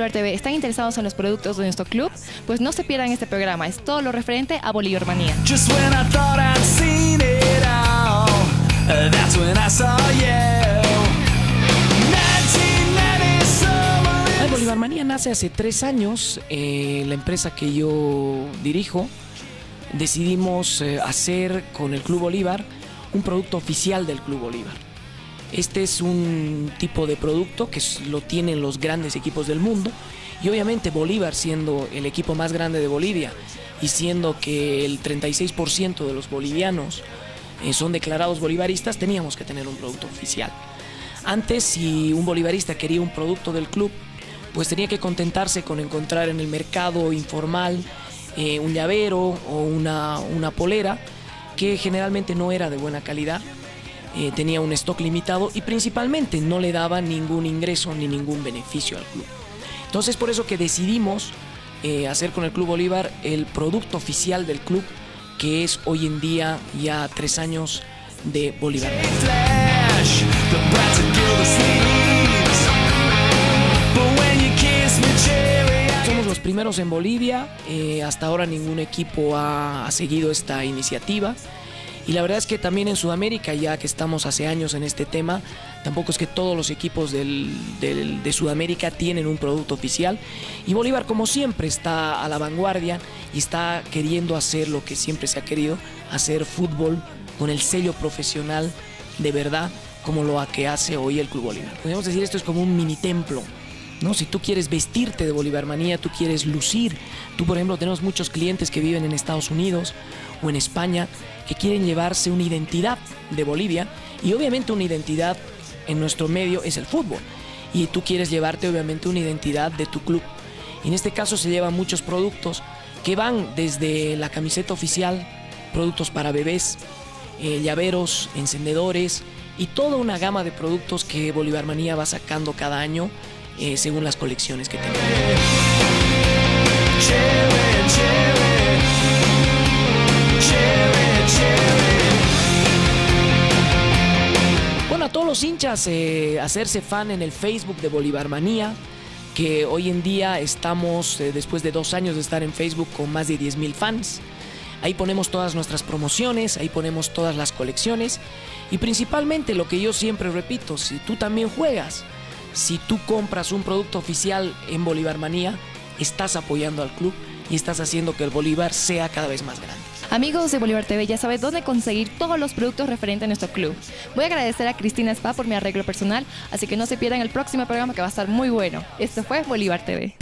Bolívar TV, ¿están interesados en los productos de nuestro club? Pues no se pierdan este programa, es todo lo referente a Bolívar Manía. Bolívar Manía nace hace tres años. Eh, la empresa que yo dirijo decidimos eh, hacer con el Club Bolívar un producto oficial del Club Bolívar. Este es un tipo de producto que lo tienen los grandes equipos del mundo y obviamente Bolívar siendo el equipo más grande de Bolivia y siendo que el 36% de los bolivianos eh, son declarados bolivaristas, teníamos que tener un producto oficial. Antes, si un bolivarista quería un producto del club, pues tenía que contentarse con encontrar en el mercado informal eh, un llavero o una, una polera que generalmente no era de buena calidad eh, tenía un stock limitado y principalmente no le daba ningún ingreso ni ningún beneficio al club. Entonces por eso que decidimos eh, hacer con el Club Bolívar el producto oficial del club, que es hoy en día ya tres años de Bolívar. Somos los primeros en Bolivia, eh, hasta ahora ningún equipo ha seguido esta iniciativa. Y la verdad es que también en Sudamérica, ya que estamos hace años en este tema, tampoco es que todos los equipos de Sudamérica tienen un producto oficial. Y Bolívar, como siempre, está a la vanguardia y está queriendo hacer lo que siempre se ha querido, hacer fútbol con el sello profesional de verdad, como lo que hace hoy el Club Bolívar. Podríamos decir esto es como un mini templo. ¿No? Si tú quieres vestirte de Bolívar Manía, tú quieres lucir. Tú, por ejemplo, tenemos muchos clientes que viven en Estados Unidos o en España que quieren llevarse una identidad de Bolivia y obviamente una identidad en nuestro medio es el fútbol. Y tú quieres llevarte obviamente una identidad de tu club. Y en este caso se llevan muchos productos que van desde la camiseta oficial, productos para bebés, eh, llaveros, encendedores y toda una gama de productos que Bolívar Manía va sacando cada año eh, según las colecciones que tenemos. todos los hinchas eh, hacerse fan en el Facebook de Bolívar Manía, que hoy en día estamos, eh, después de dos años de estar en Facebook, con más de 10.000 fans. Ahí ponemos todas nuestras promociones, ahí ponemos todas las colecciones y principalmente lo que yo siempre repito, si tú también juegas, si tú compras un producto oficial en Bolívar Manía, estás apoyando al club y estás haciendo que el Bolívar sea cada vez más grande. Amigos de Bolívar TV, ya sabes dónde conseguir todos los productos referentes a nuestro club. Voy a agradecer a Cristina Spa por mi arreglo personal, así que no se pierdan el próximo programa que va a estar muy bueno. Esto fue Bolívar TV.